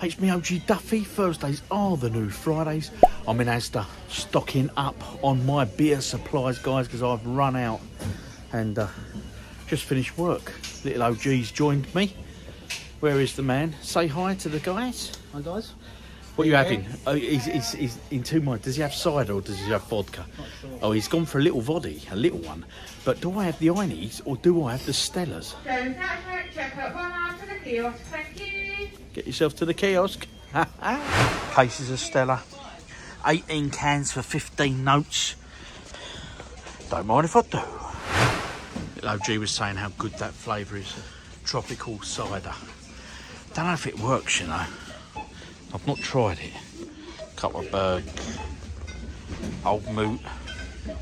It's me, OG Duffy. Thursdays are the new Fridays. I'm in Asda stocking up on my beer supplies, guys, because I've run out and uh, just finished work. Little OG's joined me. Where is the man? Say hi to the guys. Hi, guys. What are you having? Oh, he's, he's, he's in two minds. Does he have cider or does he have vodka? Oh, he's gone for a little voddy, a little one. But do I have the Ineys or do I have the Stellas? Checkout one after the kiosk, thank you. Get yourself to the kiosk. Cases of Stella. 18 cans for 15 notes. Don't mind if I do. Little OG was saying how good that flavour is. Tropical cider. Don't know if it works, you know. I've not tried it. Couple of Berg. Old Mout.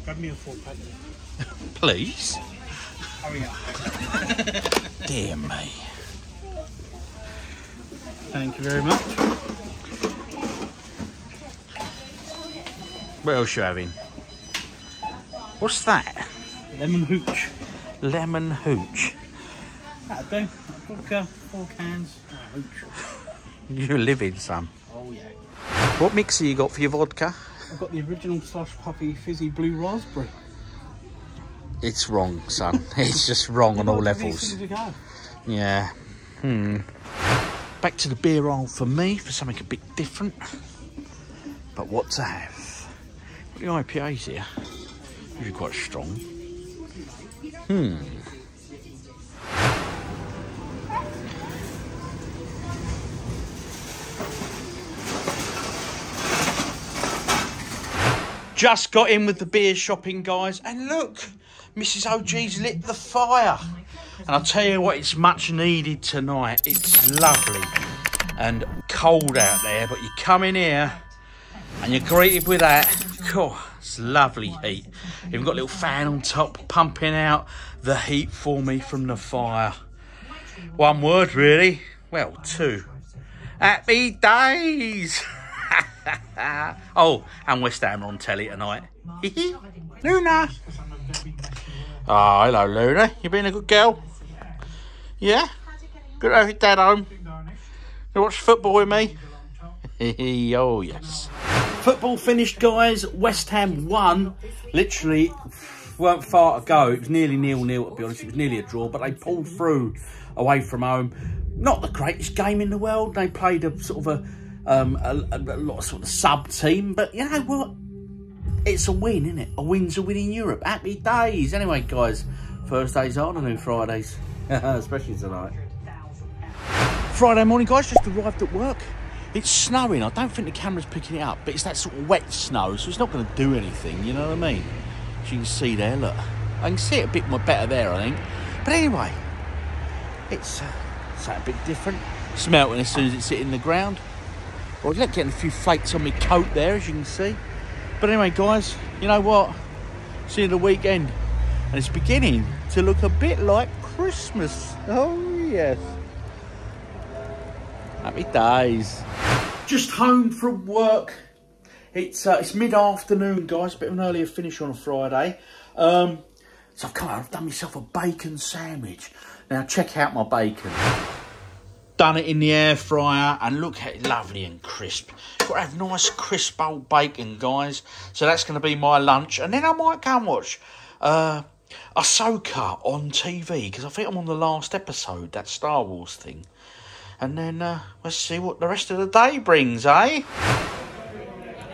Grab me a full pack. Please. Hurry up. Dear me. Thank you very much. What else you having? What's that? Lemon hooch. Lemon hooch. That'll do. Vodka, four cans. Ah, hooch. You live in some. Oh yeah. What mixer you got for your vodka? I've got the original slush puppy fizzy blue raspberry. It's wrong, son. It's just wrong on all levels. Yeah. Hmm. Back to the beer aisle for me for something a bit different. But what to have? Are the IPAs here? Usually quite strong. Hmm. Just got in with the beer shopping, guys, and look, Mrs. OG's lit the fire. And I'll tell you what, it's much needed tonight. It's lovely and cold out there, but you come in here and you're greeted with that. Cool, it's lovely heat. You've got a little fan on top pumping out the heat for me from the fire. One word, really. Well, two. Happy days! oh, and West Ham are on telly tonight. Luna! Oh, hello, Luna. You been a good girl? Yeah? Good to have your dad home. You watch football with me? oh, yes. Football finished, guys. West Ham won. Literally, weren't far to go. It was nearly nil-nil, to be honest. It was nearly a draw, but they pulled through away from home. Not the greatest game in the world. They played a sort of a, um, a, a lot of sort of sub team, but you know what? It's a win, isn't it? A win's a win in Europe. Happy days. Anyway, guys, Thursdays are the new Fridays, especially tonight. Friday morning, guys, just arrived at work. It's snowing. I don't think the camera's picking it up, but it's that sort of wet snow, so it's not going to do anything, you know what I mean? As you can see there, look. I can see it a bit more better there, I think. But anyway, it's, uh, it's a bit different. It's melting as soon as it's hitting the ground. Well, look, getting a few flakes on my coat there, as you can see. But anyway, guys, you know what? See you the weekend. And it's beginning to look a bit like Christmas. Oh, yes. Happy days. Just home from work. It's uh, it's mid-afternoon, guys. Bit of an earlier finish on a Friday. Um, so I've come out, I've done myself a bacon sandwich. Now check out my bacon. Done it in the air fryer and look at it, lovely and crisp. Got to have nice crisp old bacon, guys. So that's going to be my lunch. And then I might go and watch uh, Ahsoka on TV because I think I'm on the last episode, that Star Wars thing. And then uh, let's see what the rest of the day brings, eh?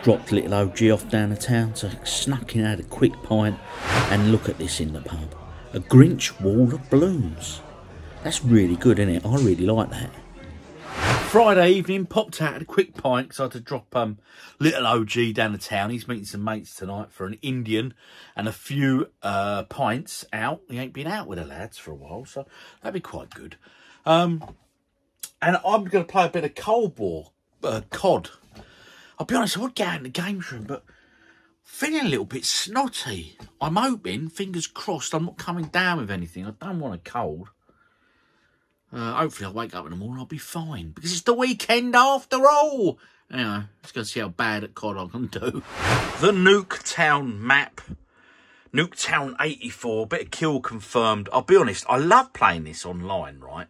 Dropped little OG off down the town, to snuck in, had a quick pint, and look at this in the pub. A Grinch wall of balloons. That's really good, isn't it? I really like that. Friday evening, popped out, had a quick pint, because I had to drop um, little OG down the town. He's meeting some mates tonight for an Indian and a few uh, pints out. He ain't been out with the lads for a while, so that'd be quite good. Um, and I'm going to play a bit of Cold War, uh, COD. I'll be honest, I would get out in the games room, but feeling a little bit snotty. I'm hoping, fingers crossed, I'm not coming down with anything. I don't want a cold. Uh, hopefully I'll wake up in the morning, I'll be fine. Because it's the weekend after all. Anyway, let's go see how bad at COD I can do. The Nuketown map. Nuketown 84, bit of kill confirmed. I'll be honest, I love playing this online, right?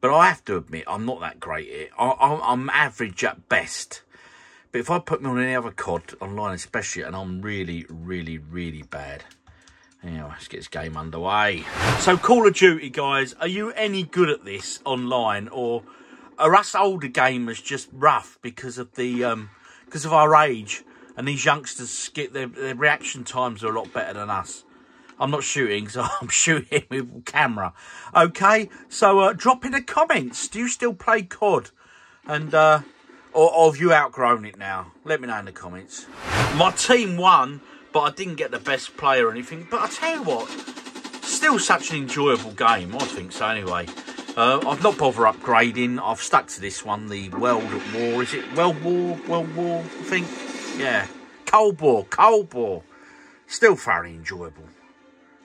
But I have to admit, I'm not that great at it. I, I'm average at best. But if I put me on any other COD online, especially, and I'm really, really, really bad. Anyway, let's get this game underway. So, Call of Duty, guys, are you any good at this online, or are us older gamers just rough because of the um, because of our age, and these youngsters get their, their reaction times are a lot better than us? I'm not shooting, so I'm shooting with camera. Okay, so uh, drop in the comments. Do you still play COD? And uh, or, or have you outgrown it now? Let me know in the comments. My team won, but I didn't get the best player or anything. But I tell you what, still such an enjoyable game. I think so. Anyway, uh, I've not bothered upgrading. I've stuck to this one, the World War. Is it World War? World War? I think. Yeah, Cold War. Cold War. Still thoroughly enjoyable.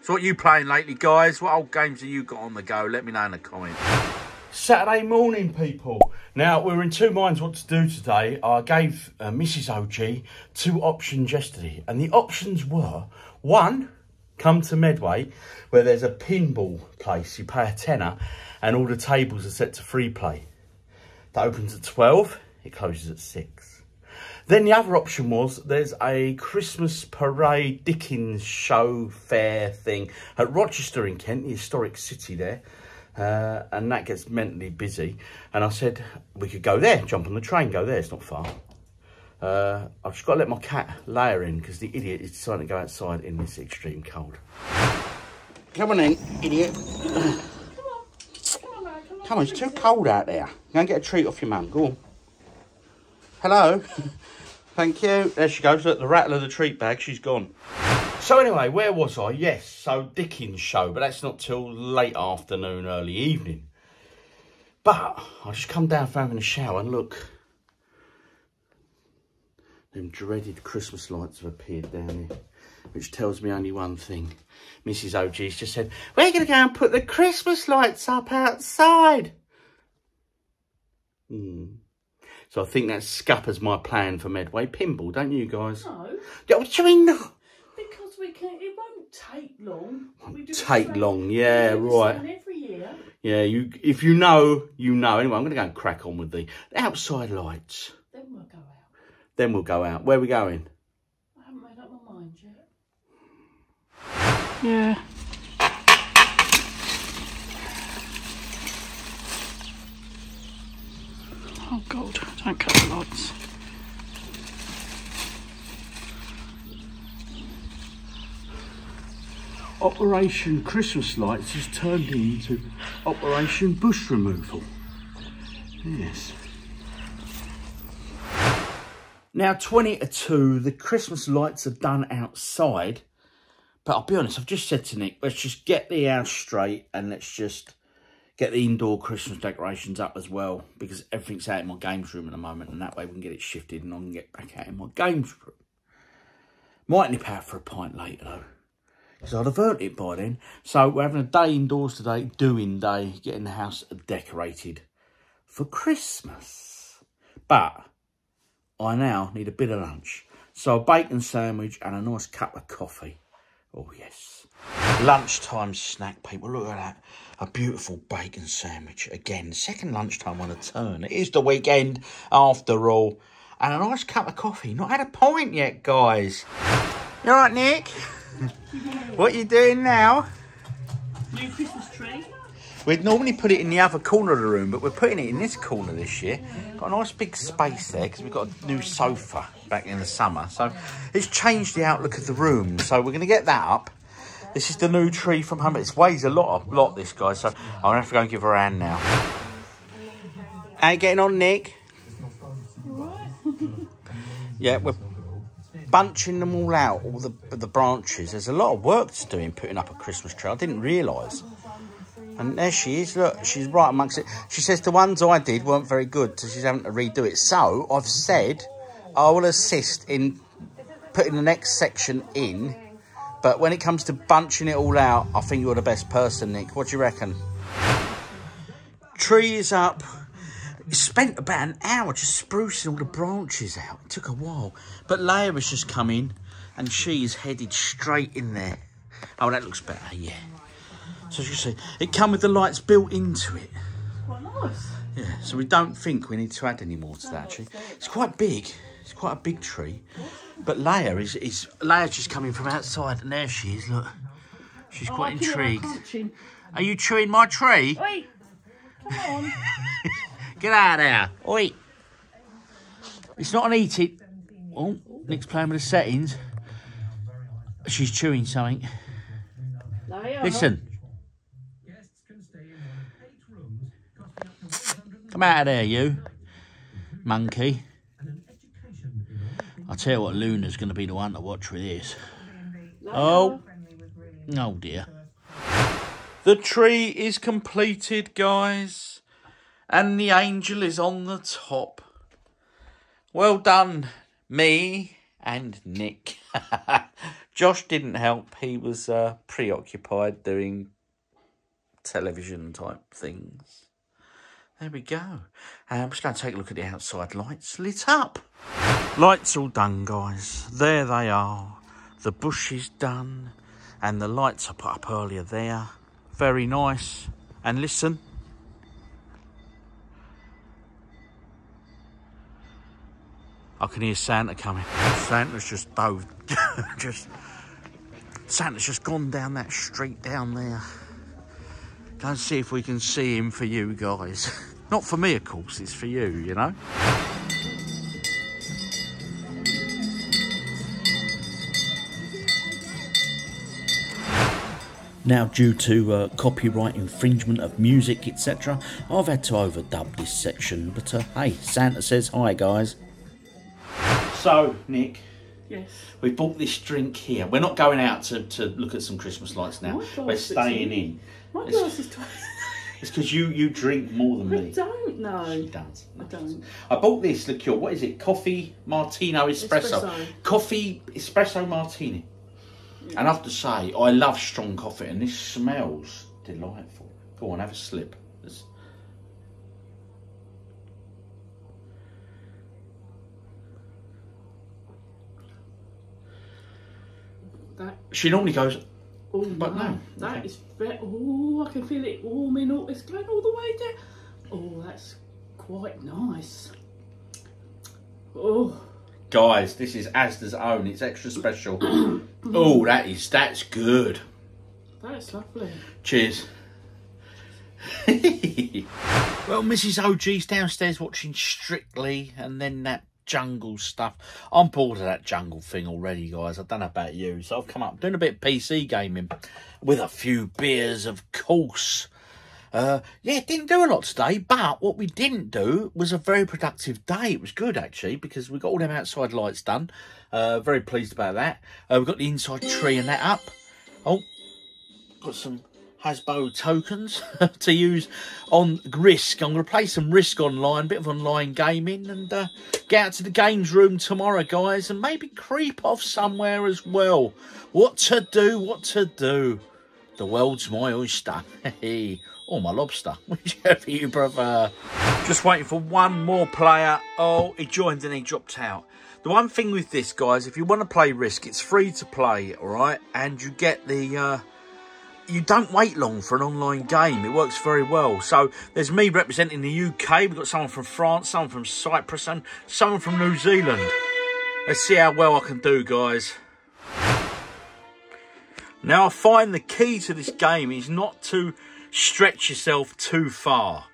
So what you playing lately, guys? What old games have you got on the go? Let me know in the comments. Saturday morning, people. Now, we are in two minds what to do today. I gave uh, Mrs. OG two options yesterday. And the options were, one, come to Medway, where there's a pinball place. You pay a tenner and all the tables are set to free play. That opens at 12. It closes at 6. Then the other option was there's a Christmas parade Dickens show fair thing at Rochester in Kent, the historic city there. Uh, and that gets mentally busy. And I said, we could go there, jump on the train, go there, it's not far. Uh, I've just got to let my cat layer in because the idiot is deciding to go outside in this extreme cold. Come on in, idiot. Come on. Come on, it's too cold out there. Go and get a treat off your mum, go on. Hello. Thank you. There she goes. Look, the rattle of the treat bag. She's gone. So anyway, where was I? Yes, so Dickens show, but that's not till late afternoon, early evening. But I just come down from having a shower and look. Them dreaded Christmas lights have appeared down here, which tells me only one thing. Mrs. OG's just said, we're going to go and put the Christmas lights up outside. Hmm. So I think that scuppers my plan for Medway Pinball, don't you guys? No, what do you mean? no? Because we can. It won't take long. We do Take long, yeah, right. Every year. Yeah, you. If you know, you know. Anyway, I'm going to go and crack on with the outside lights. Then we'll go out. Then we'll go out. Where are we going? I haven't made up my mind yet. Yeah. Oh God, don't cut the lights. Operation Christmas Lights has turned into Operation Bush Removal. Yes. Now, 20 to 2, the Christmas lights are done outside. But I'll be honest, I've just said to Nick, let's just get the house straight and let's just get the indoor Christmas decorations up as well. Because everything's out in my games room at the moment. And that way we can get it shifted and I can get back out in my games room. Might nip out for a pint later though because I'd have earned it by then. So we're having a day indoors today, doing day, getting the house decorated for Christmas. But I now need a bit of lunch. So a bacon sandwich and a nice cup of coffee. Oh, yes. Lunchtime snack, people. Look at that. A beautiful bacon sandwich. Again, second lunchtime on a turn. It is the weekend, after all. And a nice cup of coffee. Not had a pint yet, guys. You all right, Nick? what are you doing now? New Christmas tree. We'd normally put it in the other corner of the room, but we're putting it in this corner this year. Got a nice big space there because we've got a new sofa back in the summer. So it's changed the outlook of the room. So we're going to get that up. This is the new tree from home. It weighs a lot, a lot, this guy. So I'm going to have to go and give her a hand now. How you getting on, Nick? Yeah, we're bunching them all out, all the the branches. There's a lot of work to do in putting up a Christmas tree. I didn't realise. And there she is. Look, she's right amongst it. She says the ones I did weren't very good, so she's having to redo it. So I've said I will assist in putting the next section in. But when it comes to bunching it all out, I think you're the best person, Nick. What do you reckon? Tree is up. Spent about an hour just sprucing all the branches out. It took a while. But Leia has just come in and she is headed straight in there. Oh, that looks better, yeah. So as you see, it come with the lights built into it. quite nice. Yeah, so we don't think we need to add any more to that tree. It's quite big. It's quite a big tree. But Leia is is Leia's just coming from outside and there she is, look. She's Oh, quite like intrigued. Are you chewing my tree? Oi, come on. Get out of there. Oi. It's not an eat it. Oh, Nick's playing with the settings. She's chewing something. Listen. Come out of there, you. Monkey. I'll tell you what, Luna's going to be the one to watch with this. Oh. Oh, dear. The tree is completed, guys. And the angel is on the top. Well done, me and Nick. Josh didn't help. He was uh, preoccupied doing television type things. There we go. Um, I'm just going to take a look at the outside lights lit up. Lights all done, guys. There they are. The bush is done. And the lights I put up earlier there. Very nice. And listen. I can hear Santa coming. Santa's just dove, just Santa's just gone down that street down there. Go and see if we can see him for you guys. Not for me, of course. It's for you, you know. Now, due to uh, copyright infringement of music, etc., I've had to overdub this section. But uh, hey, Santa says hi, guys. So, Nick, Yes. we bought this drink here. We're not going out to, to look at some Christmas lights now. We're staying in. My It's- glass is tiny. It's because you, you drink more than I me. I don't know. She does. I don't. I bought this liqueur. What is it? Coffee Martino Espresso. Espresso. Coffee Espresso Martini. And I have to say, I love strong coffee, and this smells delightful. Go on, have a slip. It's- That. She normally goes, Oh But no, no, that okay. is very. Oh, I can feel it warming up. It's going all the way down. Oh, that's quite nice. Oh, guys, this is Asda's own. It's extra special. oh, that is that's good. that's lovely. Cheers. well, Mrs. OG's downstairs watching Strictly and then that jungle stuff. I'm bored of that jungle thing already, guys. I don't know about you. So I've come up doing a bit of PC gaming with a few beers, of course. Uh, yeah, didn't do a lot today, but what we didn't do was a very productive day. It was good actually because we got all them outside lights done. Uh, very pleased about that. Uh, we got the inside tree and that up. Oh, got some Hasbro tokens to use on Risk. I'm going to play some Risk online, bit of online gaming, and uh, get out to the games room tomorrow, guys, and maybe creep off somewhere as well. What to do? What to do? The world's my oyster. or my lobster, whichever you prefer. Just waiting for one more player. Oh, he joined and he dropped out. The one thing with this, guys, if you want to play Risk, it's free to play, all right? And you get the... Uh, you don't wait long for an online game. It works very well. So there's me representing the UK. We've got someone from France, someone from Cyprus, and someone from New Zealand. Let's see how well I can do, guys. Now, I find the key to this game is not to stretch yourself too far.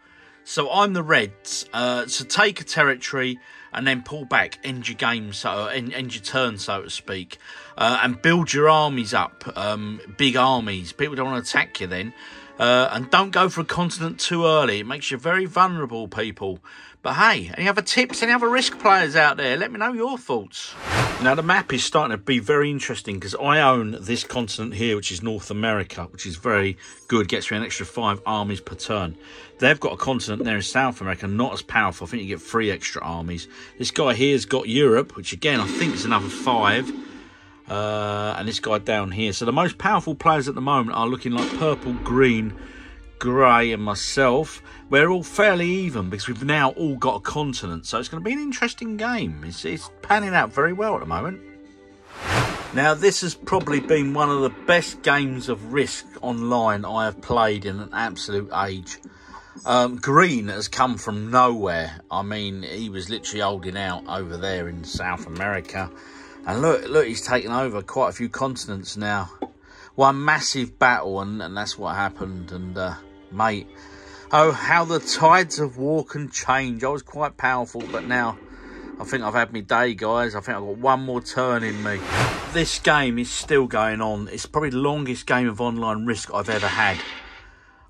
So I'm the Reds. Uh, so take a territory and then pull back, end your game, so end, end your turn, so to speak, uh, and build your armies up, um, big armies. People don't want to attack you then. Uh, and don't go for a continent too early. It makes you very vulnerable, people. But hey, any other tips? Any other risk players out there? Let me know your thoughts. Now, the map is starting to be very interesting because I own this continent here, which is North America, which is very good. Gets me an extra five armies per turn. They've got a continent there in South America, not as powerful. I think you get three extra armies. This guy here's got Europe, which again, I think is another five. Uh, and this guy down here. So the most powerful players at the moment are looking like purple, green, grey, and myself. We're all fairly even because we've now all got a continent. So it's going to be an interesting game. It's, it's panning out very well at the moment. Now, this has probably been one of the best games of Risk online I have played in an absolute age. Um, Green has come from nowhere. I mean, he was literally holding out over there in South America. And look, look, he's taken over quite a few continents now. One massive battle, and, and that's what happened. And, uh, mate, oh, how the tides of war can change. I was quite powerful, but now I think I've had my day, guys. I think I've got one more turn in me. This game is still going on. It's probably the longest game of online risk I've ever had.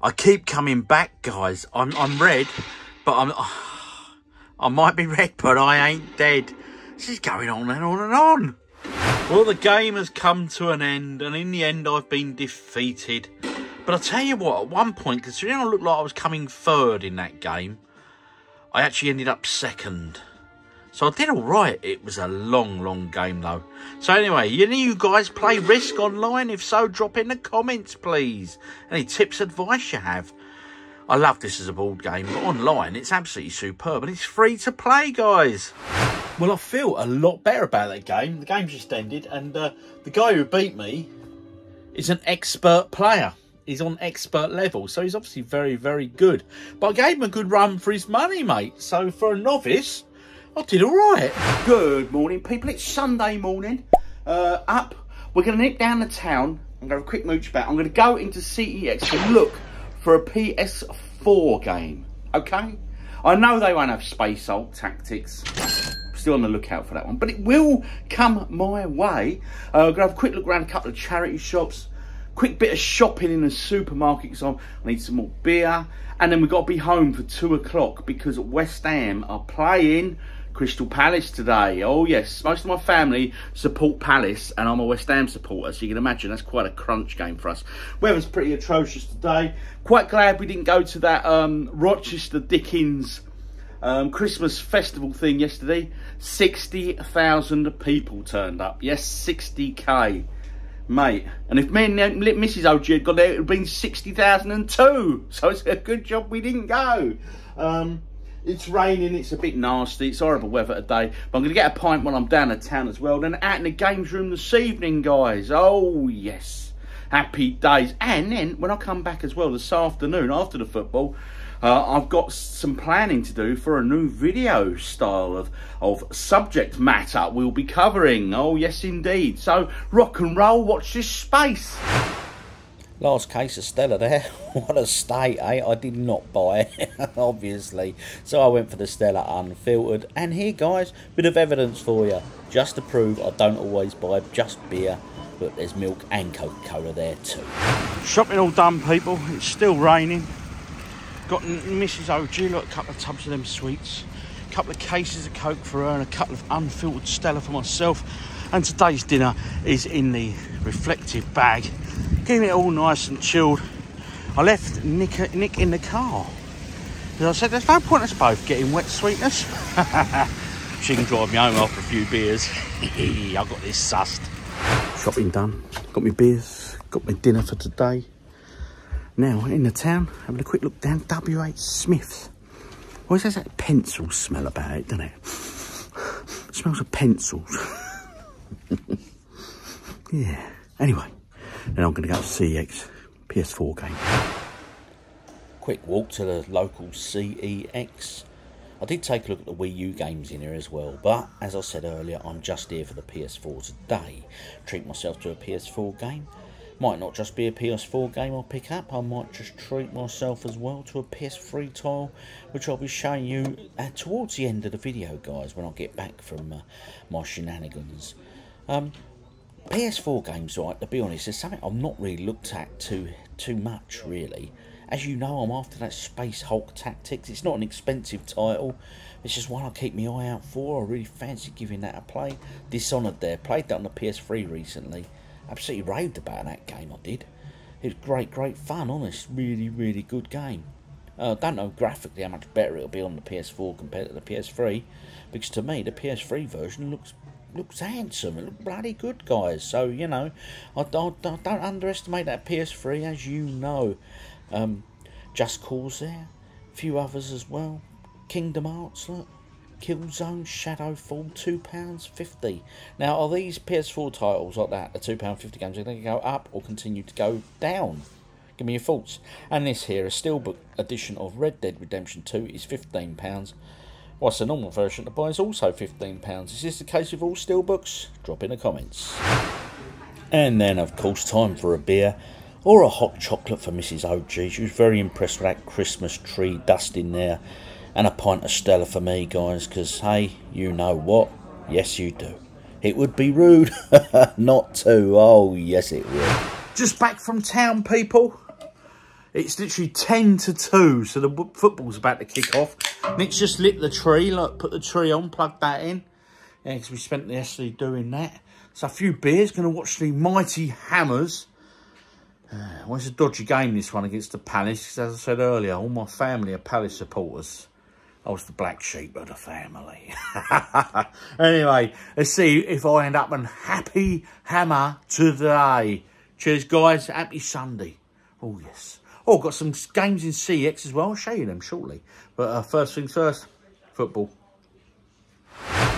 I keep coming back, guys. I'm I'm red, but I'm I might be red, but I ain't dead. This is going on and on and on. Well, the game has come to an end, and in the end, I've been defeated. But I tell you what, at one point, considering I looked like I was coming third in that game, I actually ended up second. So I did all right. It was a long, long game, though. So anyway, any of you guys play Risk online? If so, drop in the comments, please. Any tips, advice you have? I love this as a board game, but online, it's absolutely superb. And it's free to play, guys. Well, I feel a lot better about that game. The game just ended, and uh, the guy who beat me is an expert player. He's on expert level, so he's obviously very, very good. But I gave him a good run for his money, mate. So for a novice, I did all right. Good morning, people. It's Sunday morning. Uh, up. We're going to nip down the town. To have a quick mooch about. I'm going to go into CEX to look for a PS4 game. Okay? I know they won't have Space Hulk Tactics. Still on the lookout for that one. But it will come my way. Uh, I'm going to have a quick look around a couple of charity shops quick bit of shopping in the supermarket because I need some more beer. And then we've got to be home for two o'clock because West Ham are playing Crystal Palace today. Oh yes, most of my family support Palace and I'm a West Ham supporter, so you can imagine that's quite a crunch game for us. Weather's pretty atrocious today. Quite glad we didn't go to that um, Rochester Dickens um, Christmas festival thing yesterday. 60,000 people turned up. Yes, 60k. Mate, and if me and Mrs. OG had gone there, it would have been 60,002. So it's a good job we didn't go. Um, it's raining, it's a bit nasty, it's horrible weather today. But I'm going to get a pint when I'm down at town as well. Then out in the games room this evening, guys. Oh, yes. Happy days. And then when I come back as well this afternoon after the football, uh, I've got some planning to do for a new video style of, of subject matter we'll be covering. Oh, yes, indeed. So, rock and roll, watch this space. Last case of Stella there. what a state, eh? I did not buy it, obviously. So I went for the Stella Unfiltered. And here, guys, bit of evidence for you. Just to prove I don't always buy just beer. But there's milk and Coca-Cola there too. Shopping all done, people. It's still raining. Got Mrs. OG, look, a couple of tubs of them sweets. A couple of cases of Coke for her and a couple of unfiltered Stella for myself. And today's dinner is in the reflective bag keeping it all nice and chilled. I left Nick, Nick in the car. Because I said, there's no point us both getting wet sweetness. she can drive me home after a few beers. I got this sussed. Shopping done. Got my beers. Got my dinner for today. Now, in the town, having a quick look down W.H. Smith's. What does that pencil smell about it, doesn't it? it smells of pencils. yeah. Anyway, then I'm going to go to CEX PS4 game. Quick walk to the local CEX. I did take a look at the Wii U games in here as well, but as I said earlier, I'm just here for the PS4 today. Treat myself to a PS4 game. Might not just be a PS4 game I'll pick up, I might just treat myself as well to a PS3 title, which I'll be showing you uh, towards the end of the video, guys, when I get back from uh, my shenanigans. Um, PS4 games, right, to be honest, is something I've not really looked at too too much, really. As you know, I'm after that Space Hulk Tactics. It's not an expensive title. It's just one I keep my eye out for. I really fancy giving that a play. Dishonored there. Played that on the PS3 recently. Absolutely raved about that game, I did. It was great, great fun, honest. Really, really good game. Uh, don't know graphically how much better it'll be on the PS4 compared to the PS3. Because to me, the PS3 version looks looks handsome. It looks bloody good, guys. So, you know, I, I, I don't underestimate that PS3, as you know. Um, Just Cause there. A few others as well. Kingdom Hearts, look. Killzone, Shadowfall, £2.50. Now, are these PS4 titles like that, the £2.50 games, are they going to go up or continue to go down? Give me your thoughts. And this here, a steelbook edition of Red Dead Redemption 2 is £15. Whilst the normal version to buy is also £15. Is this the case with all steelbooks? Drop in the comments. And then, of course, time for a beer or a hot chocolate for Mrs. OG. She was very impressed with that Christmas tree dust in there. And a pint of Stella for me, guys, because, hey, you know what? Yes, you do. It would be rude not to. Oh, yes, it would. Just back from town, people. It's literally 10 to 2, so the football's about to kick off. Nick's just lit the tree, like put the tree on, plug that in. Yeah, because we spent the yesterday doing that. So a few beers, going to watch the Mighty Hammers. Uh, well, it's a dodgy game, this one, against the Palace. 'cause as I said earlier, all my family are Palace supporters. I was the black sheep of the family. anyway, let's see if I end up an happy hammer today. Cheers, guys. Happy Sunday. Oh, yes. Oh, got some games in CEX as well. I'll show you them shortly. But uh, first things first, football.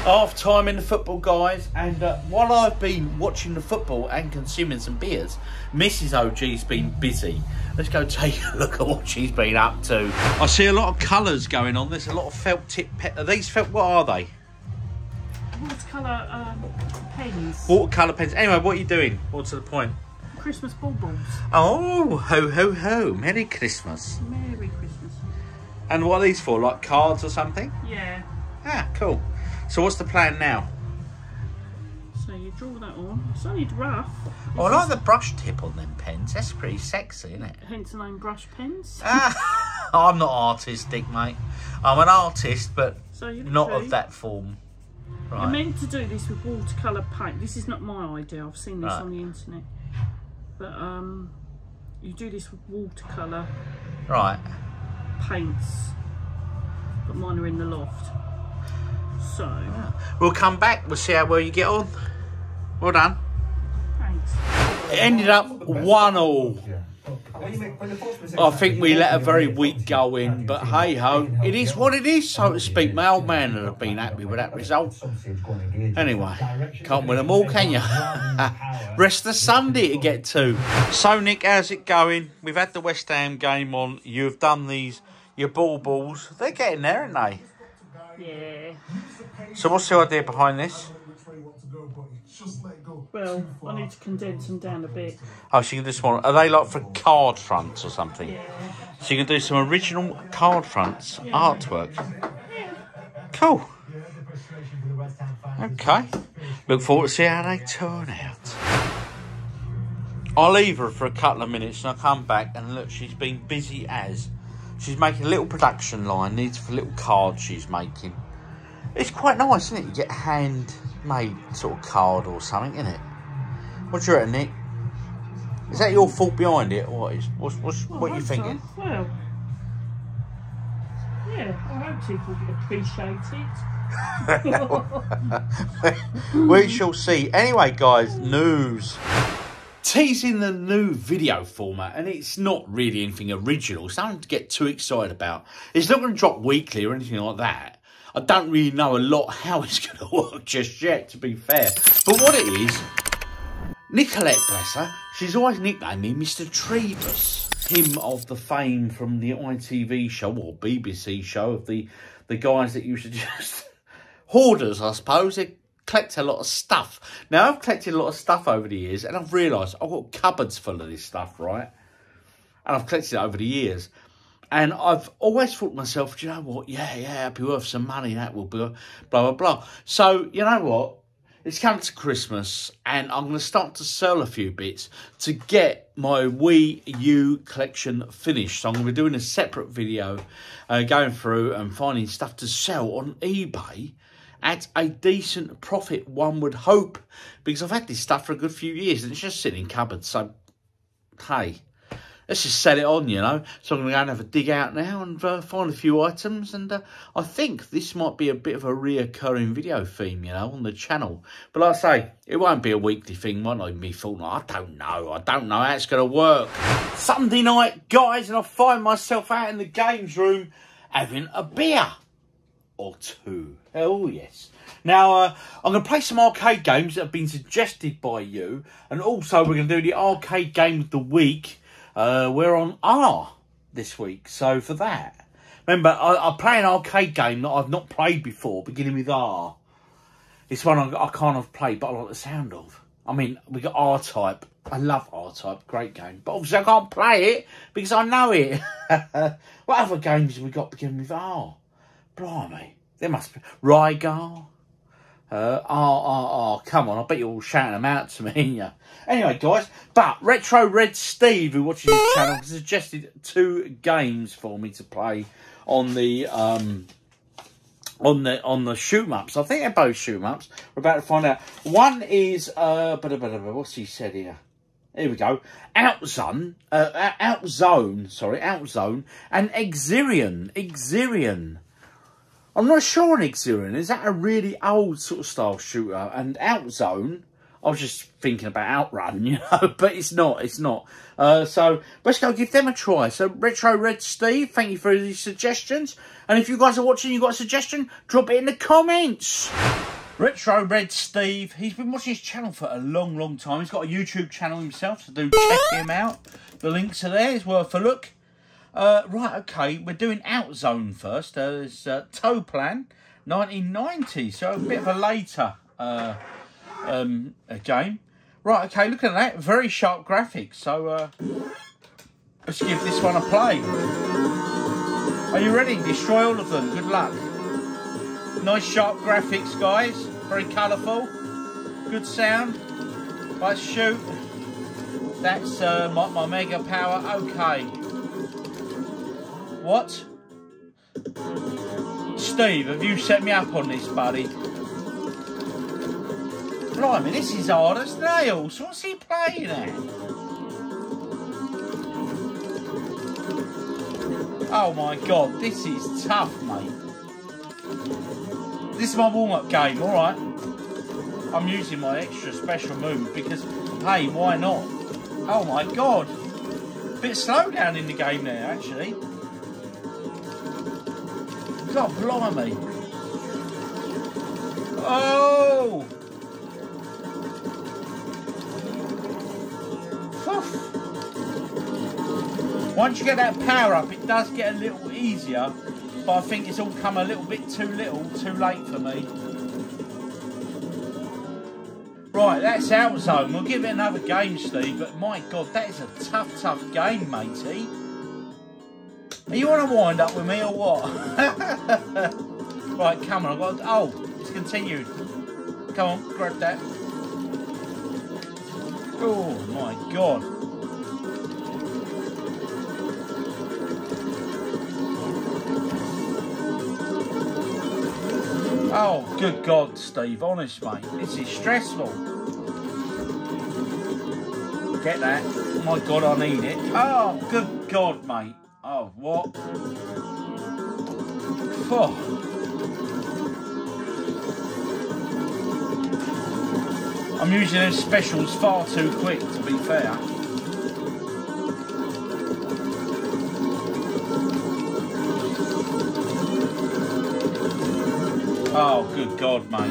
Half time in the football, guys. And uh, while I've been watching the football and consuming some beers, Mrs. OG's been busy. Let's go take a look at what she's been up to. I see a lot of colours going on. There's a lot of felt tip. Pe- are these felt? What are they? Watercolour um, pens. Watercolour pens. Anyway, what are you doing? What's the point? Christmas baubles. Oh, ho, ho, ho. Merry Christmas. Merry Christmas. And what are these for? Like cards or something? Yeah. Ah, cool. So what's the plan now? So you draw that on. It's only rough. Oh, I like the brush tip on them pens. That's pretty sexy, isn't it? Hence the name brush pens. Ah, I'm not artistic, mate. I'm an artist, but So you not of that form. I Right. meant to do this with watercolour paint. This is not my idea. I've seen this Right. on the internet. But um, you do this with watercolour Right. paints. But mine are in the loft. So, ah. We'll come back. We'll see how well you get on. Well done. thanks. It ended up one all. I think we let a very weak go in, but hey ho, it is what it is, so to speak. My old man would have been happy with that result. Anyway, can't win them all, can you? Rest of Sunday to get to. So, Nick, how's it going? We've had the West Ham game on. You've done these, your ball balls. They're getting there, aren't they? Yeah. So, what's the idea behind this? Well, I need to condense them down a bit. Oh, so you can do some. Are they like for card fronts or something? Yeah. So you can do some original card fronts artwork. Cool. Okay. Look forward to see how they turn out. I'll leave her for a couple of minutes and I'll come back and look, she's been busy as. She's making a little production line, needs for little cards she's making. It's quite nice, isn't it? You get a handmade sort of card or something, isn't it? What do you reckon, Nick? Is that your fault behind it, or what is what's, what's, Well, what I you hope so. thinking? Well, yeah, I hope people appreciate it. we shall see. Anyway, guys, news. Teasing the new video format, and it's not really anything original. It's nothing to get too excited about. It's not going to drop weekly or anything like that. I don't really know a lot how it's going to work just yet, to be fair. But what it is, Nicolette, bless her, she's always nicknamed me Mr. Trebus. Him of the fame from the ITV show or BBC show of the, the guys that used to just hoarders, I suppose. They collect a lot of stuff. Now, I've collected a lot of stuff over the years, and I've realised I've got cupboards full of this stuff, right? And I've collected it over the years. And I've always thought to myself, do you know what? Yeah, yeah, it'll be worth some money. That will be blah, blah, blah. So, you know what? It's coming to Christmas, and I'm going to start to sell a few bits to get my Wii U collection finished. So I'm going to be doing a separate video, uh, going through and finding stuff to sell on eBay at a decent profit, one would hope, because I've had this stuff for a good few years and it's just sitting in cupboards. So, hey, let's just sell it on, you know. So I'm going to go and have a dig out now and uh, find a few items. And uh, I think this might be a bit of a reoccurring video theme, you know, on the channel. But like I say, it won't be a weekly thing, not even be fortnight. I don't know. I don't know how it's going to work. Sunday night, guys, and I find myself out in the games room having a beer or two. Oh, yes. Now, uh, I'm going to play some arcade games that have been suggested by you. And also, we're going to do the arcade game of the week. Uh, we're on R this week, so for that, remember I, I play an arcade game that I've not played before, beginning with R. It's one I, I can't have played, but I like the sound of. I mean, we got R Type. I love R Type, great game. But obviously, I can't play it because I know it. what other games have we got beginning with R? Blimey, there must be Rygar. Uh, R, R, R, come on, I bet you're all shouting them out to me, ain't you? Anyway, guys, but Retro Red Steve, who watches this channel, suggested two games for me to play on the um, on the on the shoot 'em ups. I think they're both shoot 'em ups. We're about to find out. One is uh, blah, blah, blah, what's he said here? Here we go. Outzone, uh, Outzone, sorry, Outzone, and Exerion, Exerion. I'm not sure on Exerion. Is that a really old sort of style shooter? And Outzone, I was just thinking about Outrun, you know, but it's not, it's not. Uh, so let's go give them a try. So Retro Red Steve, thank you for the suggestions. And if you guys are watching, you got a suggestion, drop it in the comments. Retro Red Steve, he's been watching his channel for a long, long time. He's got a YouTube channel himself, so do check him out. The links are there, it's worth a look. Uh, right, okay, we're doing Outzone first. Uh, there's uh, Toaplan, 1990, so a bit of a later uh, um, a game. Right, okay, look at that, very sharp graphics. So uh, let's give this one a play. Are you ready? Destroy all of them. Good luck. Nice sharp graphics, guys. Very colourful. Good sound. Let's shoot. That's uh, my, my mega power. Okay. What? Steve, have you set me up on this, buddy? Blimey, this is hard as nails. What's he playing at? Oh my god, this is tough, mate. This is my warm-up game, alright? I'm using my extra special move because, hey, why not? Oh my god. Bit slow down in the game there, actually. God blimey. Oh! Once you get that power up, it does get a little easier, but I think it's all come a little bit too little, too late for me. Right, that's Outzone. We'll give it another game, Steve, but my God, that is a tough, tough game, matey. Are you want to wind up with me or what? right, come on, I've got... Oh, it's continued. Come on, grab that. Oh, my God. Oh, good God, Steve, honest, mate. This is stressful. Get that. Oh, my God, I need it. Oh, good God, mate. Oh, what? Oh. I'm using those specials far too quick, to be fair. Oh, good God, mate.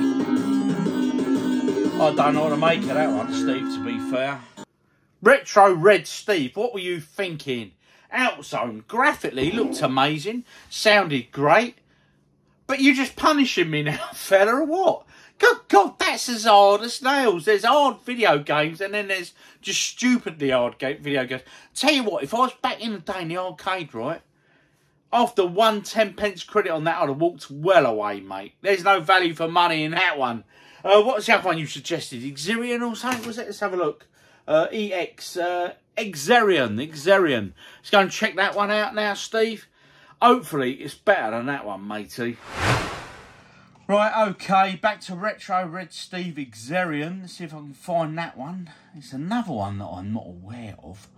I don't know what to make of that one, Steve, to be fair. Retro Red Steve, what were you thinking? Outzone graphically looked amazing, sounded great, but you're just punishing me now, fella, or what? Good God, that's as hard as nails. There's hard video games and then there's just stupidly hard game, video games. Tell you what, if I was back in the day in the arcade, right, after one ten pence credit on that, I'd have walked well away, mate. There's no value for money in that one. Uh, what's the other one you suggested? Exerion or something? Was it? Let's have a look. Uh, EX, uh, Exerion, Exerion. Let's go and check that one out now, Steve. Hopefully, it's better than that one, matey. Right, okay, back to Retro Red Steve Exerion. Let's see if I can find that one. It's another one that I'm not aware of.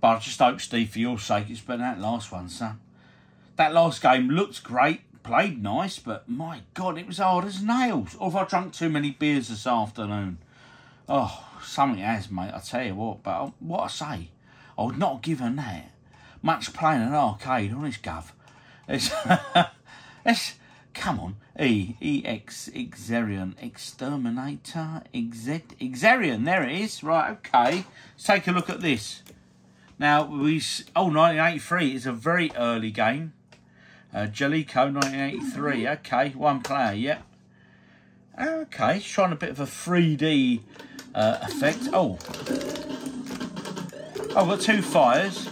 But I just hope, Steve, for your sake, it's better than that last one, son. That last game looked great, played nice, but my God, it was hard as nails. Or have I drunk too many beers this afternoon? Oh, something has, mate, I tell you what. But what I say, I would not give given that. Much playing an arcade, honest, Gov. It's, it's, come on. E, E-X, Exerion, Exterminator, Exet, Exerion, there it is. Right, okay. Let's take a look at this. Now, we oh, 1983 is a very early game. Uh, Jaleco, 1983. Okay, one player, yeah. Okay, it's trying a bit of a 3D uh, effect. Oh. Oh, I've got two fires.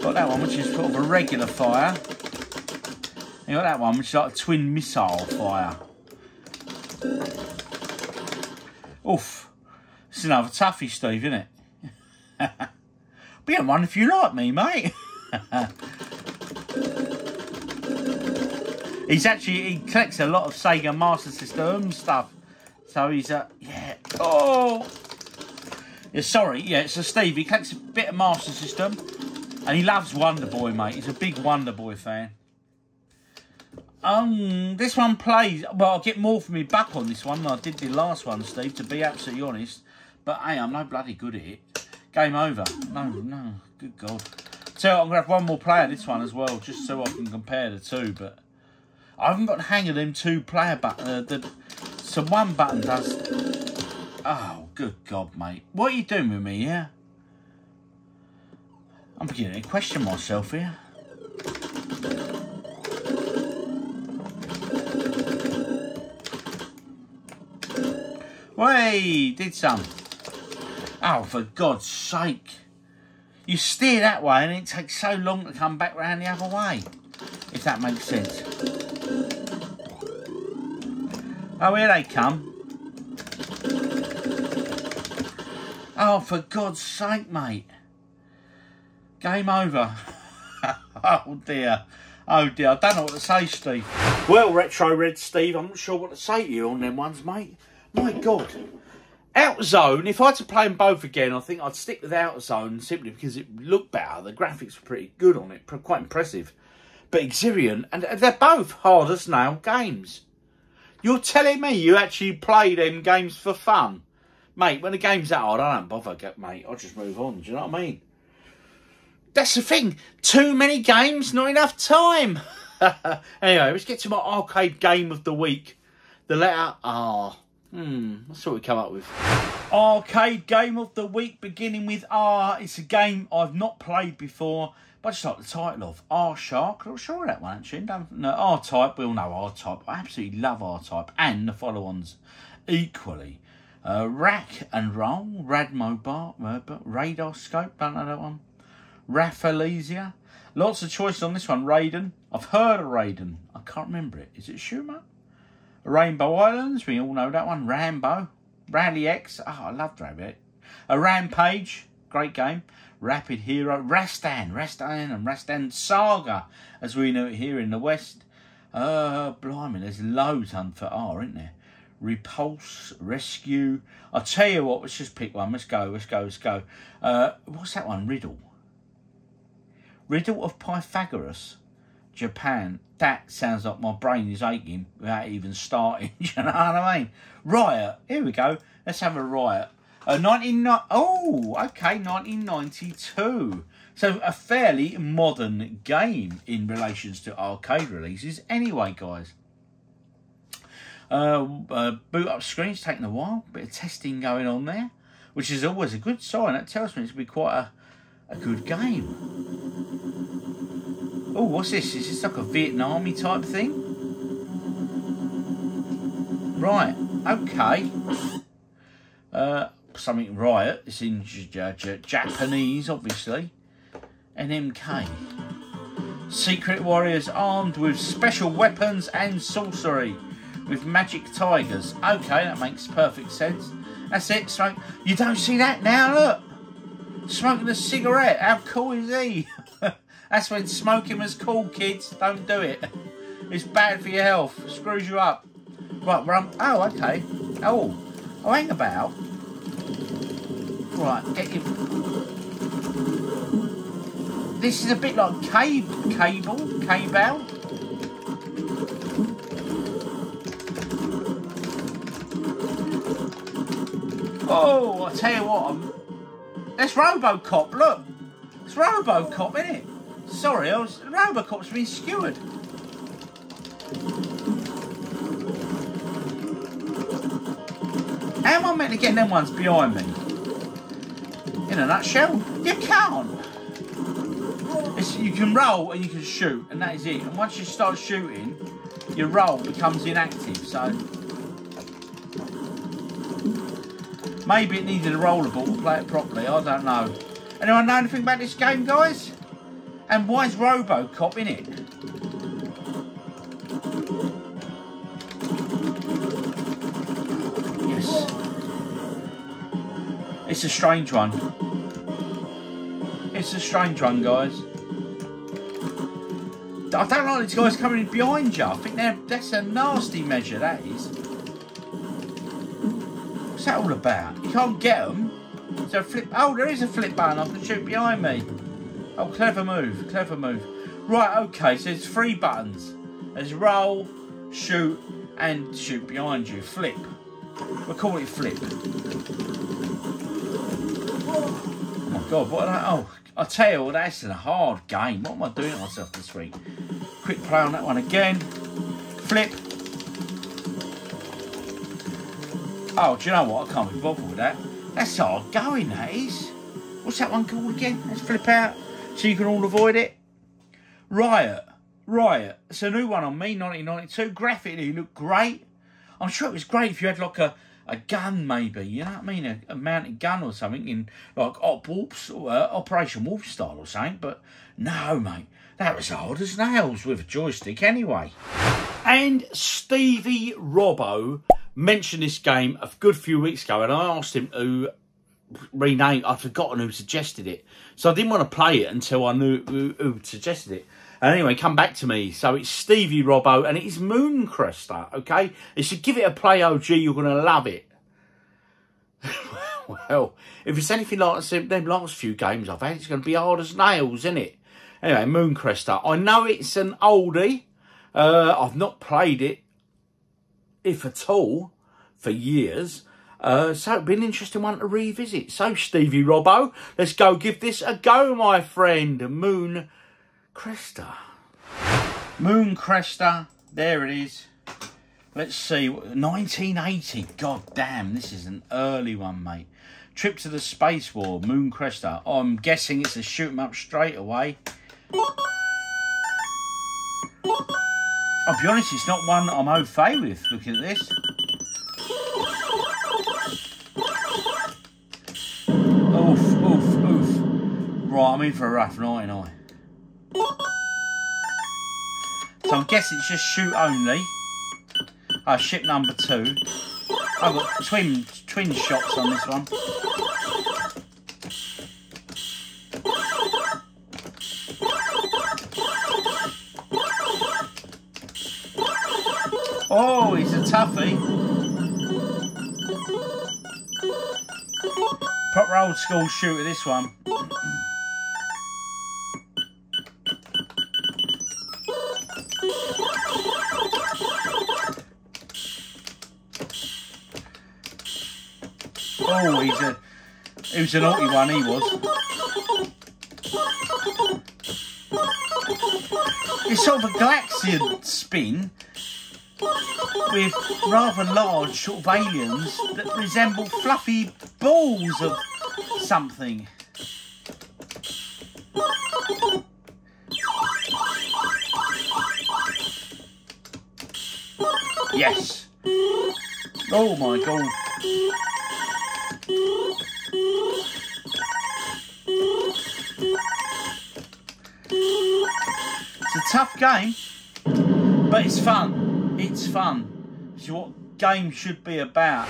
Got that one, which is sort of a regular fire. You got that one, which is like a twin missile fire. Oof. Is another toughie, Steve, isn't it? Be on one if you like me, mate. he's actually, he collects a lot of Sega Master System stuff. So he's, uh, yeah. Oh! Yeah, sorry, yeah, it's a Steve. He collects a bit of Master System. And he loves Wonder Boy, mate. He's a big Wonder Boy fan. Um, this one plays. Well, I'll get more from me back on this one than I did the last one, Steve. To be absolutely honest, but hey, I'm no bloody good at it. Game over. No, no. Good God. So I'm gonna have one more player this one as well, just so I can compare the two. But I haven't got the hang of them two player button. Uh, the, so one button does. Oh, good God, mate. What are you doing with me, yeah? I'm beginning to question myself here. Way, did some. Oh, for God's sake. You steer that way and it takes so long to come back round the other way. If that makes sense. Oh, here they come. Oh, for God's sake, mate. Game over. oh, dear. Oh, dear. I don't know what to say, Steve. Well, Retro Red Steve, I'm not sure what to say to you on them ones, mate. My God. Outzone, if I had to play them both again, I think I'd stick with Outzone simply because it looked better. The graphics were pretty good on it, quite impressive. But Exerion, and they're both hard as nail games. You're telling me you actually play them games for fun? Mate, when the game's that hard, I don't bother, get mate. I'll just move on. Do you know what I mean? That's the thing. Too many games, not enough time. anyway, let's get to my arcade game of the week. The letter R. Hmm, that's what we come up with. Arcade game of the week, beginning with R. It's a game I've not played before, but I just like the title of R Shark. Not sure of that one actually. Don't, no, R Type. We all know R Type. I absolutely love R Type, and the follow-ons equally. Uh, Rack and Roll, Rad Mobile, uh, Radar Scope. Don't know that one. Rafflesia. Lots of choices on this one. Raiden. I've heard of Raiden. I can't remember it. Is it Schumer? Rainbow Islands. We all know that one. Rambo. Rally X. Oh, I loved Rabbit. A Rampage. Great game. Rapid Hero. Rastan. Rastan and Rastan Saga. As we know it here in the West. Uh, blimey, there's loads on for R, isn't there? Repulse, Rescue. I'll tell you what, let's just pick one. Let's go, let's go, let's go. Uh, what's that one? Riddle. Riddle of Pythagoras, Japan. That sounds like my brain is aching without even starting. you know what I mean? Riot. Here we go. Let's have a riot. Uh, 19, oh, okay, 1992. So a fairly modern game in relations to arcade releases. Anyway, guys. Uh, uh, boot up screen's taking a while. Bit of testing going on there, which is always a good sign. That tells me it's going to be quite a, a good game. Oh, what's this? Is this like a Vietnamese type thing? Right. Okay. Uh, something riot. It's in Japanese, obviously. NMK. Secret warriors armed with special weapons and sorcery with magic tigers. Okay, that makes perfect sense. That's it, smoke. You don't see that now, look. Smoking a cigarette. How cool is he? That's when smoking was cool, kids. Don't do it. It's bad for your health. Screws you up. Right, rum. Oh, okay. Oh, oh, hang about. Right, get your. This is a bit like cave, Cabal, Cabal. Oh, I tell you what, I'm... that's RoboCop. Look, it's RoboCop, isn't it? Sorry, I was RoboCop's been skewered. How am I meant to get them ones behind me? In a nutshell, you can't. It's, you can roll and you can shoot, and that is it. And once you start shooting, your roll becomes inactive. So maybe it needed a rollerball to play it properly. I don't know. Anyone know anything about this game, guys? And why is RoboCop in it? Yes. It's a strange one. It's a strange one, guys. I don't like these guys coming in behind you. I think that's a nasty measure, that is. What's that all about? You can't get them. So flip. Oh, there is a flip button. I can shoot behind me. Oh, clever move. Clever move. Right, okay. So there's three buttons. There's roll, shoot, and shoot behind you. Flip. We'll call it flip. Oh my god, what? Are oh, I tell you that's a hard game. What am I doing to myself this week? Quick play on that one again. Flip. Oh, do you know what? I can't be bothered with that. That's hard going, that is. What's that one called again? Let's flip out so you can all avoid it. Riot. Riot. It's a new one on me, 1992. Graphically, looked great. I'm sure it was great if you had like a, a gun, maybe. You know what I mean? A, a mounted gun or something in like Op Wolf's, uh, Operation Wolf style or something. But no, mate. That was hard as nails with a joystick anyway. And Stevie Robbo mentioned this game a good few weeks ago, and I asked him to rename. I'd forgotten who suggested it, so I didn't want to play it until I knew who, who suggested it. And anyway, come back to me. So it's Stevie Robbo, and it is Moon Cresta. Okay, you give it a play, OG, you're gonna love it. well, if it's anything like them last few games I've had, it's going to be hard as nails, isn't it? Anyway, Moon Cresta. I know it's an oldie. Uh, I've not played it, if at all, for years. Uh, so it'd be an interesting one to revisit. So, Stevie Robbo, let's go give this a go, my friend. Moon Cresta. Moon Cresta, There it is. Let's see. 1980. God damn, this is an early one, mate. Trip to the Space War, Moon Cresta. Oh, I'm guessing it's a shoot 'em up straight away. I'll be honest, it's not one I'm au fait with. Looking at this. Oof, oof, oof. Right, I'm in for a rough night, I. So I'm guessing it's just shoot only. Uh, ship number two. I've got twin twin shots on this one. Oh, he's a toughie. Proper old school shooter, this one. Oh, he's a he was a naughty one, he was. It's sort of a Galaxian spin with rather large sort of aliens that resemble fluffy balls of something. Yes. Oh my god. It's a tough game, but it's fun. Fun. It's what games should be about.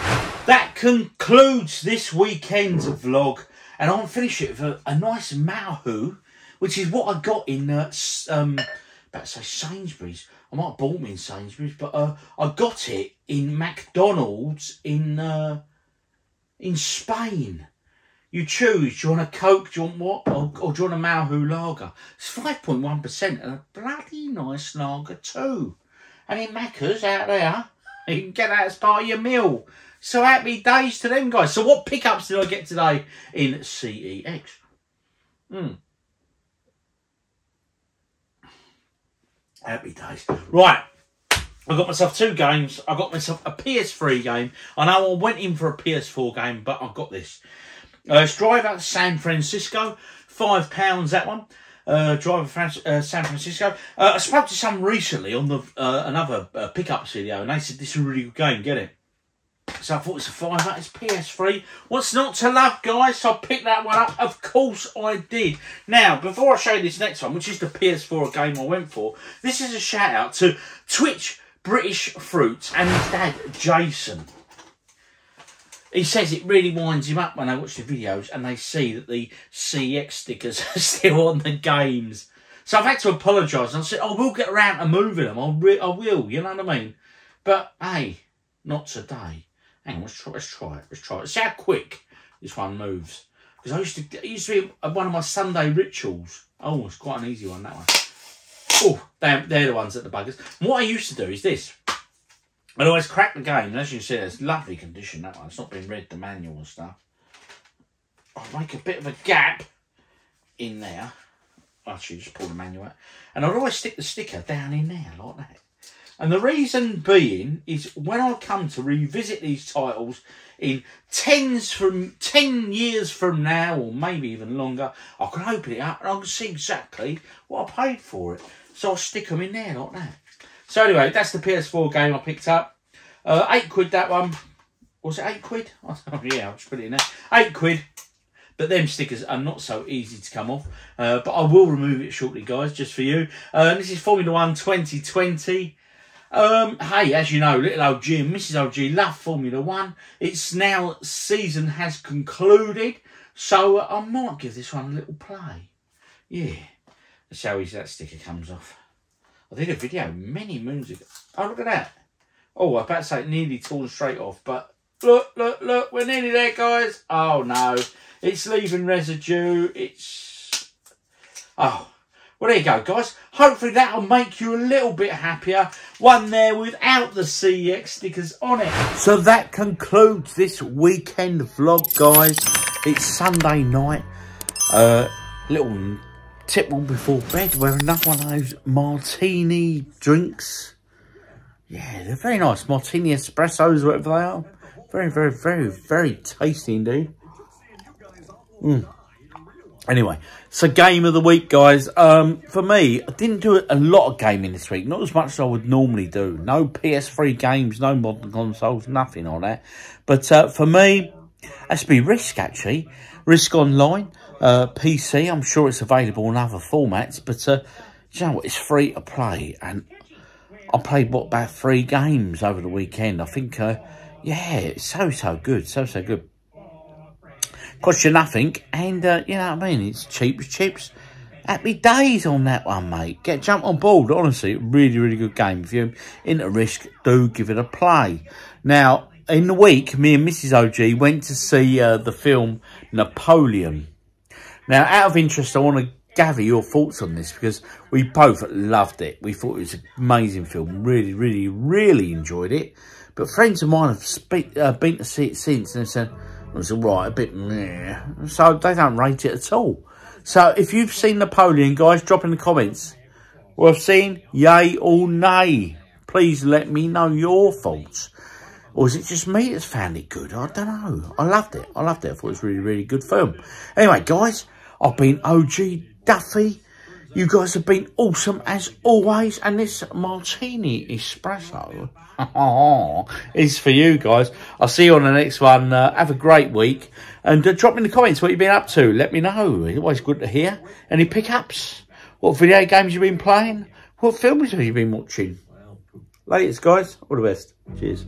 That concludes this weekend's vlog, and I'll finish it with a, a nice Mahou, which is what I got in, uh, um, about to say Sainsbury's. I might have bought me in Sainsbury's, but uh, I got it in McDonald's in uh, in Spain. You choose. Do you want a Coke? Do you want what? Or, or do you want a Mahou lager? It's 5.1% and a bloody nice lager too. And in Macca's out there, you can get that as part of your meal. So happy days to them guys. So what pickups did I get today in CEX? Hmm. Happy days. Right. I got myself two games. I got myself a PS3 game. I know I went in for a PS4 game, but I got this. Uh, it's Drive Out to San Francisco. Five pounds that one. Uh, driver from uh, San Francisco. Uh, I spoke to some recently on the uh, another uh, pickups video, and they said this is a really good game. Get it? So I thought it's a fiver. It's PS3. What's not to love, guys? So I picked that one up. Of course I did. Now, before I show you this next one, which is the PS4 game I went for, this is a shout out to Twitch British Fruits and his dad, Jason. He says it really winds him up when they watch the videos and they see that the CEX stickers are still on the games. So I've had to apologise. I said, oh, I will get around to moving them. I'll I will, you know what I mean? But, hey, not today. Hang on, let's try, let's try it. Let's try it. See how quick this one moves. Because I used to, it used to be one of my Sunday rituals. Oh, it's quite an easy one, that one. Oh, they're, they're the ones that the buggers. And what I used to do is this. I'd always crack the game, as you can see, it's lovely condition, that one. It's not been read, the manual and stuff. I'll make a bit of a gap in there. Actually, just pull the manual out. And I'd always stick the sticker down in there, like that. And the reason being is when I come to revisit these titles in tens from ten years from now, or maybe even longer, I can open it up and I can see exactly what I paid for it. So I'll stick them in there like that. So anyway, that's the PS4 game I picked up. Uh, eight quid that one. Was it eight quid? Oh, yeah, I'll just put it in there. Eight quid. But them stickers are not so easy to come off. Uh, but I will remove it shortly, guys, just for you. Uh, this is Formula 1 2020. Um, hey, as you know, little old Jim, Mrs. OG, love Formula One. It's now season has concluded, so uh, I might give this one a little play. Yeah, that's how easy that sticker comes off. I did a video many moons ago. Oh, look at that. Oh, I about to say nearly torn straight off, but look, look, look, we're nearly there, guys. Oh, no, it's leaving residue. It's, oh, well, there you go, guys. Hopefully that'll make you a little bit happier. One there without the CEX stickers on it. So that concludes this weekend vlog, guys. It's Sunday night. Uh, little tipple before bed. We're another one of those martini drinks. Yeah, they're very nice. Martini espressos, whatever they are. Very, very, very, very tasty indeed. Mm. Anyway, so game of the week, guys. Um, for me, I didn't do a lot of gaming this week. Not as much as I would normally do. No PS3 games, no modern consoles, nothing on that. But uh, for me, to be Risk, actually. Risk Online, uh, PC. I'm sure it's available in other formats. But uh, you know what? It's free to play. And I played, what, about three games over the weekend. I think, uh, yeah, it's so, so good. So, so good Cost you nothing, and uh, you know what I mean. It's cheap as chips. Happy days on that one, mate. Get jump on board. Honestly, really, really good game. If you're into risk, do give it a play. Now, in the week, me and Mrs. OG went to see uh, the film Napoleon. Now, out of interest, I want to gather your thoughts on this because we both loved it. We thought it was an amazing film. Really, really, really enjoyed it. But friends of mine have uh, been to see it since and they said, it's all right, a bit meh. So they don't rate it at all. So if you've seen Napoleon, guys, drop in the comments. Well, I've seen yay or nay. Please let me know your thoughts. Or is it just me that's found it good? I don't know. I loved it. I loved it. I thought it was really, really good film. Anyway, guys, I've been OG Duffy. You guys have been awesome as always. And this martini espresso is for you guys. I'll see you on the next one. Uh, have a great week. And uh, drop in the comments what you've been up to. Let me know. It's always good to hear. Any pickups? What video games you've been playing? What films have you been watching? Latest, guys. All the best. Cheers.